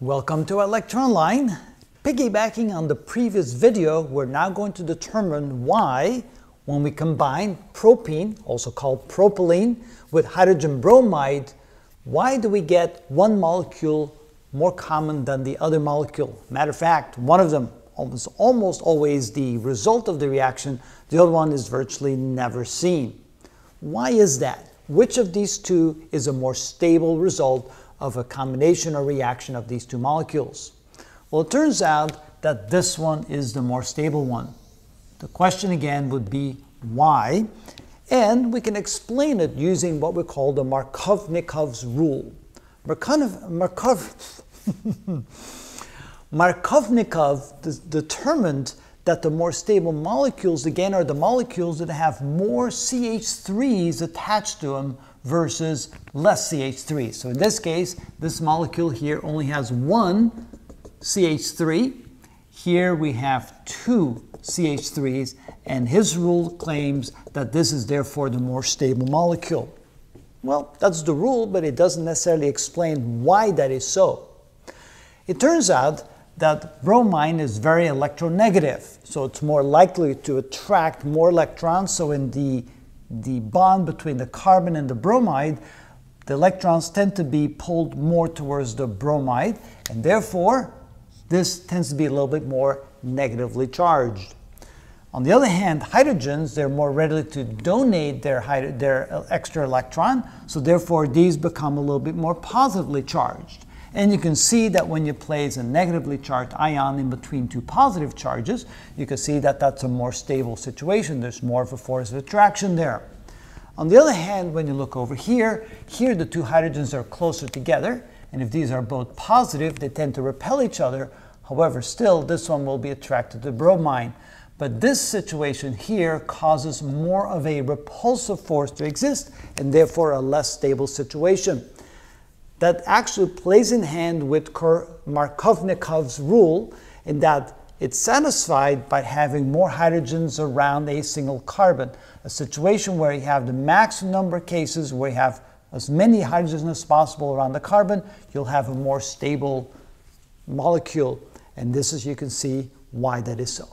Welcome to ilectureonline. Piggybacking on the previous video, we're now going to determine why when we combine propene, also called propylene, with hydrogen bromide, why do we get one molecule more common than the other molecule? Matter of fact, one of them is almost always the result of the reaction, the other one is virtually never seen. Why is that? Which of these two is a more stable result of a combination or reaction of these two molecules? Well, it turns out that this one is the more stable one. The question again would be why? And we can explain it using what we call the Markovnikov's rule. Markov, Markov, Markovnikov determined that the more stable molecules, again, are the molecules that have more CH3s attached to them versus less CH3. So in this case, this molecule here only has one CH3. Here we have two CH3s, and his rule claims that this is therefore the more stable molecule. Well, that's the rule, but it doesn't necessarily explain why that is so. It turns out that bromine is very electronegative, so it's more likely to attract more electrons. So in the, the bond between the carbon and the bromide, the electrons tend to be pulled more towards the bromide, and therefore this tends to be a little bit more negatively charged. On the other hand, hydrogens, they're more ready to donate their, their extra electron, so therefore these become a little bit more positively charged. And you can see that when you place a negatively charged ion in between two positive charges, you can see that that's a more stable situation. There's more of a force of attraction there. On the other hand, when you look over here, here the two hydrogens are closer together, and if these are both positive, they tend to repel each other. However, still, this one will be attracted to bromine. But this situation here causes more of a repulsive force to exist, and therefore a less stable situation that actually plays in hand with Markovnikov's rule in that it's satisfied by having more hydrogens around a single carbon. A situation where you have the maximum number of cases where you have as many hydrogens as possible around the carbon, you'll have a more stable molecule. And this is, you can see, why that is so.